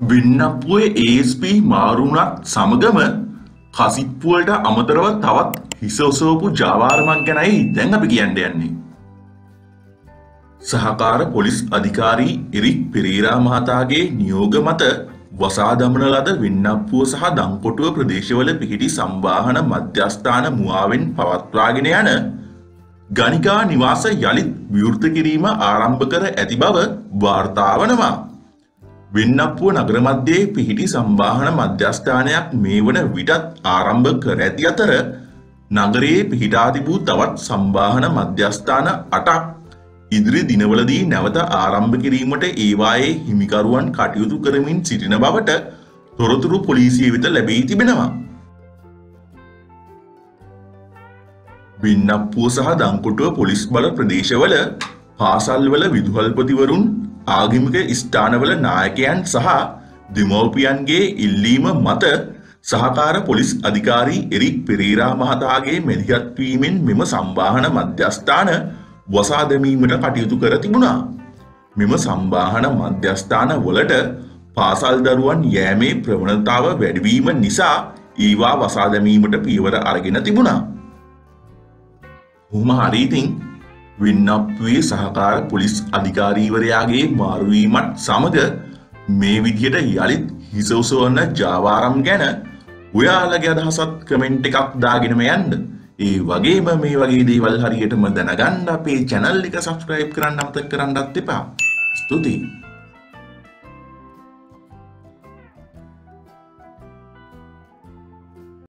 වෙන්නපුුවේ ඒස්ප මාරුණත් සමගම කසිප්පුවලට අමතරව තවත් හිසෝසෝපු ජාවාරමක් ගැනයි දැන් අපි කියන්න යන්නේ. සහකාර පොලිස් අධිකාරී එරික් පෙරේරා මහතාගේ නියෝග මත වසාදමන ලද වෙන්නප්පුුව සහ දංකොටුව ප්‍රදේශවල පිහිටි සම්වාහන මධ්‍යස්ථාන මුවාවෙන් පවත්වාගෙන යන ගනිකා නිවාස යළිත් විවෘත කිරීම ආරම්භ කර ඇති බව වාර්තාවනවා. වෙන්නප්පුුව නගර මධ්‍යයේ පිහිටි සම්වාහන මධ්‍යස්ථානයක් මේ වන විටත් ආරම්භ කර ඇති අතර නගරයේ පිහිටා තිබූ තවත් සම්වාහන මධ්‍යස්ථාන අටක් ඉදිරි දිනවලදී නැවත ආරම්භ කිරීමට ඒවායේ හිමිකරුවන් කටයුතු කරමින් සිටින බවට තොරතුරු පොලිසිය වෙත ලැබී තිබෙනවා. වින්නප්පුුව සහ දංකොටුව පොලිස් බල ප්‍රදේශවල පාසල්වල විදුහල්පතිවරුන් ආගමික ස්ථානවල නායකයන් සහ දෙමවපියන්ගේ ඉල්ලීම මත සහකාර පොලිස් අධිකාරී එරික් පෙරේරා මහතාගේ මෙදිහත්වීමෙන් මෙම සම්බාහන මධ්‍යස්ථාන වසාදමීමට කටයුතු කර තිබුණා. මෙම සම්බාහන මධ්‍යස්ථාන වලට පාසල් දරුවන් යෑමේ ප්‍රවණතාව වැඩවීම නිසා ඒවා වසාදමීමට පියවර අරගෙන තිබුණා. හොම හරීතින් වෙන්නප්වේ සහකාර පොලිස් අධිකාරීවරයාගේ මාරුවීමත් සමග මේ විදියට යළිත් හිසවසවන්න ජාවාරම් ගැන ඔයාලගේ අදහසත් කමෙන්ට් එකක් දාගෙනම යන්න. ඒ වගේම මේ වගේ දේවල් හරියටම දැනගන්න අපේ චැනල් එක සබස්ක්‍රයිබ් කරන්න අමතක කරන්නත් එපා. ස්තුතියි.